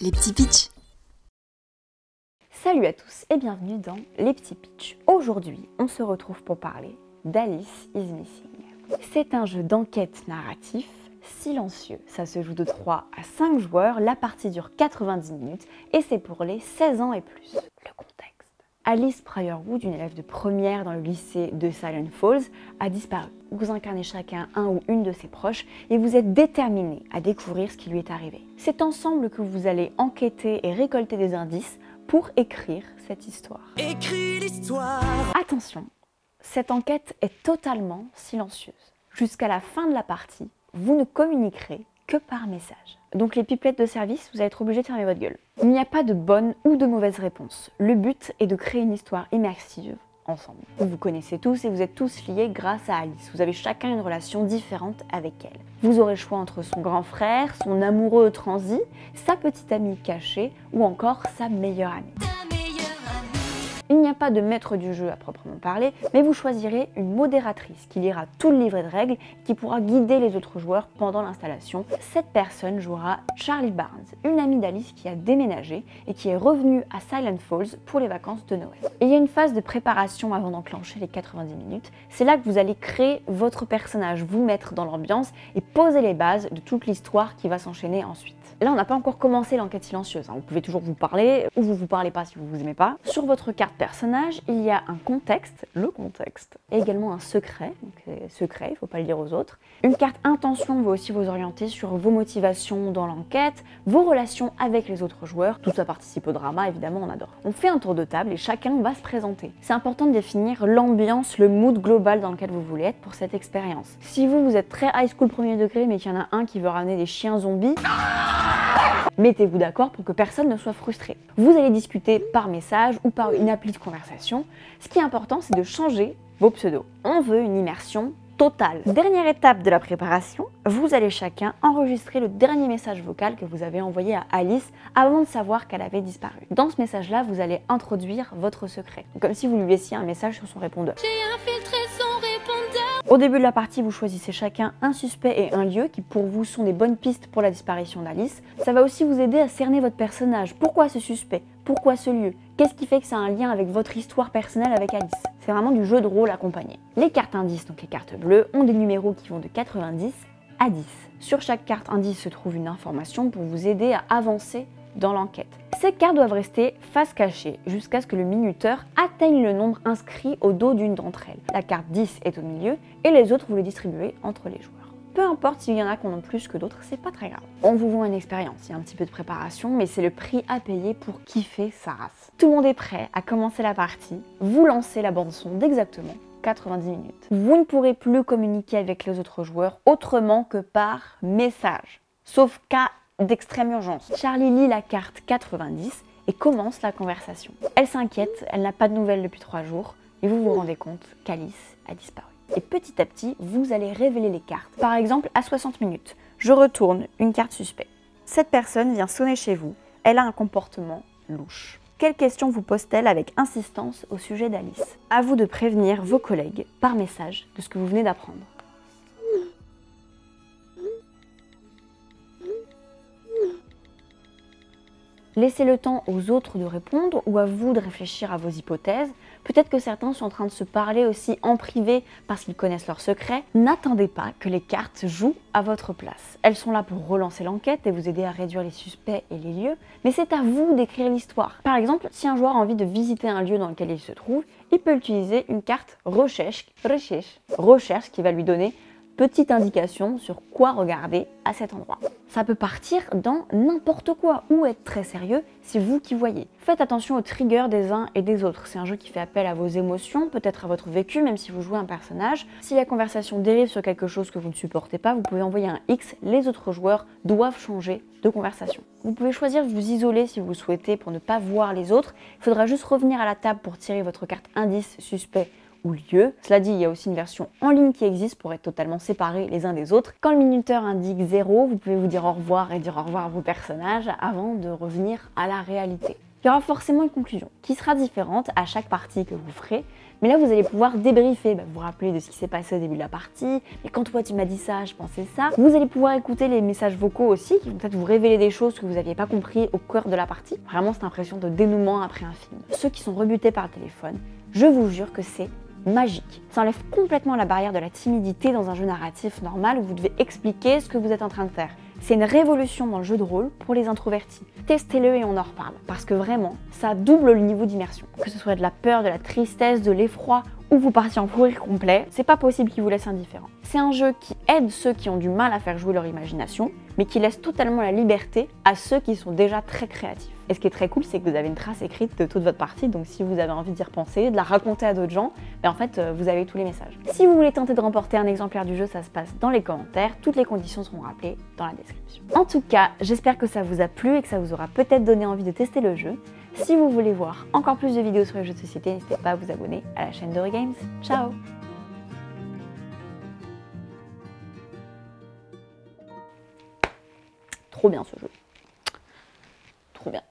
les petits pitchs. Salut à tous et bienvenue dans Les petits pitchs. Aujourd'hui, on se retrouve pour parler d'Alice is Missing. C'est un jeu d'enquête narratif silencieux. Ça se joue de 3 à 5 joueurs, la partie dure 90 minutes et c'est pour les 16 ans et plus. Alice Pryorwood, une élève de première dans le lycée de Silent Falls, a disparu. Vous incarnez chacun un ou une de ses proches et vous êtes déterminé à découvrir ce qui lui est arrivé. C'est ensemble que vous allez enquêter et récolter des indices pour écrire cette histoire. Écris l'histoire. Attention, cette enquête est totalement silencieuse. Jusqu'à la fin de la partie, vous ne communiquerez que par message. Donc les pipettes de service, vous allez être obligé de fermer votre gueule. Il n'y a pas de bonne ou de mauvaise réponse. Le but est de créer une histoire immersive ensemble. Vous vous connaissez tous et vous êtes tous liés grâce à Alice. Vous avez chacun une relation différente avec elle. Vous aurez le choix entre son grand frère, son amoureux transi, sa petite amie cachée ou encore sa meilleure amie. Il n'y a pas de maître du jeu à proprement parler, mais vous choisirez une modératrice qui lira tout le livret de règles qui pourra guider les autres joueurs pendant l'installation. Cette personne jouera Charlie Barnes, une amie d'Alice qui a déménagé et qui est revenue à Silent Falls pour les vacances de Noël. Et il y a une phase de préparation avant d'enclencher les 90 minutes. C'est là que vous allez créer votre personnage, vous mettre dans l'ambiance et poser les bases de toute l'histoire qui va s'enchaîner ensuite. Là, on n'a pas encore commencé l'enquête silencieuse. Hein. Vous pouvez toujours vous parler ou vous vous parlez pas si vous vous aimez pas. Sur votre carte personnage, il y a un contexte, le contexte, et également un secret. Donc, secret, il ne faut pas le dire aux autres. Une carte intention va aussi vous orienter sur vos motivations dans l'enquête, vos relations avec les autres joueurs. Tout ça participe au drama, évidemment, on adore. On fait un tour de table et chacun va se présenter. C'est important de définir l'ambiance, le mood global dans lequel vous voulez être pour cette expérience. Si vous, vous êtes très high school premier degré, mais qu'il y en a un qui veut ramener des chiens zombies, Mettez-vous d'accord pour que personne ne soit frustré. Vous allez discuter par message ou par une appli de conversation. Ce qui est important, c'est de changer vos pseudos. On veut une immersion totale. Dernière étape de la préparation, vous allez chacun enregistrer le dernier message vocal que vous avez envoyé à Alice avant de savoir qu'elle avait disparu. Dans ce message-là, vous allez introduire votre secret, comme si vous lui laissiez un message sur son répondeur. Au début de la partie, vous choisissez chacun un suspect et un lieu qui pour vous sont des bonnes pistes pour la disparition d'Alice. Ça va aussi vous aider à cerner votre personnage. Pourquoi ce suspect? Pourquoi ce lieu? Qu'est-ce qui fait que ça a un lien avec votre histoire personnelle avec Alice? C'est vraiment du jeu de rôle accompagné. Les cartes indices, donc les cartes bleues, ont des numéros qui vont de 90 à 10. Sur chaque carte indice se trouve une information pour vous aider à avancer dans l'enquête. Ces cartes doivent rester face cachée jusqu'à ce que le minuteur atteigne le nombre inscrit au dos d'une d'entre elles. La carte 10 est au milieu et les autres vous les distribuez entre les joueurs. Peu importe s'il y en a qui en ont plus que d'autres, c'est pas très grave. On vous vend une expérience, il y a un petit peu de préparation, mais c'est le prix à payer pour kiffer sa race. Tout le monde est prêt à commencer la partie, vous lancez la bande son d'exactement 90 minutes. Vous ne pourrez plus communiquer avec les autres joueurs autrement que par message. Sauf cas d'extrême urgence. Charlie lit la carte 90 et commence la conversation. Elle s'inquiète, elle n'a pas de nouvelles depuis trois jours et vous vous rendez compte qu'Alice a disparu. Et petit à petit, vous allez révéler les cartes. Par exemple, à 60 minutes, je retourne une carte suspect. Cette personne vient sonner chez vous. Elle a un comportement louche. Quelles questions vous pose-t-elle avec insistance au sujet d'Alice? À vous de prévenir vos collègues par message de ce que vous venez d'apprendre. Laissez le temps aux autres de répondre ou à vous de réfléchir à vos hypothèses. Peut-être que certains sont en train de se parler aussi en privé parce qu'ils connaissent leurs secrets. N'attendez pas que les cartes jouent à votre place. Elles sont là pour relancer l'enquête et vous aider à réduire les suspects et les lieux, mais c'est à vous d'écrire l'histoire. Par exemple, si un joueur a envie de visiter un lieu dans lequel il se trouve, il peut utiliser une carte recherche, recherche, recherche qui va lui donner petite indication sur quoi regarder à cet endroit. Ça peut partir dans n'importe quoi ou être très sérieux, c'est vous qui voyez. Faites attention aux triggers des uns et des autres. C'est un jeu qui fait appel à vos émotions, peut-être à votre vécu, même si vous jouez un personnage. Si la conversation dérive sur quelque chose que vous ne supportez pas, vous pouvez envoyer un X. Les autres joueurs doivent changer de conversation. Vous pouvez choisir de vous isoler si vous le souhaitez pour ne pas voir les autres. Il faudra juste revenir à la table pour tirer votre carte indice suspect ou lieu. Cela dit, il y a aussi une version en ligne qui existe pour être totalement séparés les uns des autres. Quand le minuteur indique 0, vous pouvez vous dire au revoir et dire au revoir à vos personnages avant de revenir à la réalité. Il y aura forcément une conclusion qui sera différente à chaque partie que vous ferez, mais là vous allez pouvoir débriefer, bah, vous rappeler de ce qui s'est passé au début de la partie, mais quand toi tu m'as dit ça, je pensais ça. Vous allez pouvoir écouter les messages vocaux aussi, qui vont peut-être vous révéler des choses que vous n'aviez pas compris au cœur de la partie. Vraiment cette impression de dénouement après un film. Ceux qui sont rebutés par le téléphone, je vous jure que c'est magique. Ça enlève complètement la barrière de la timidité dans un jeu narratif normal où vous devez expliquer ce que vous êtes en train de faire. C'est une révolution dans le jeu de rôle pour les introvertis. Testez-le et on en reparle, parce que vraiment, ça double le niveau d'immersion. Que ce soit de la peur, de la tristesse, de l'effroi ou vous partiez en fou complet, c'est pas possible qu'il vous laisse indifférent. C'est un jeu qui aide ceux qui ont du mal à faire jouer leur imagination, mais qui laisse totalement la liberté à ceux qui sont déjà très créatifs. Et ce qui est très cool, c'est que vous avez une trace écrite de toute votre partie, donc si vous avez envie d'y repenser, de la raconter à d'autres gens, ben en fait, euh, vous avez tous les messages. Si vous voulez tenter de remporter un exemplaire du jeu, ça se passe dans les commentaires, toutes les conditions seront rappelées dans la description. En tout cas, j'espère que ça vous a plu et que ça vous aura peut-être donné envie de tester le jeu. Si vous voulez voir encore plus de vidéos sur les jeux de société, n'hésitez pas à vous abonner à la chaîne de Games. Ciao Trop bien ce jeu. Trop bien.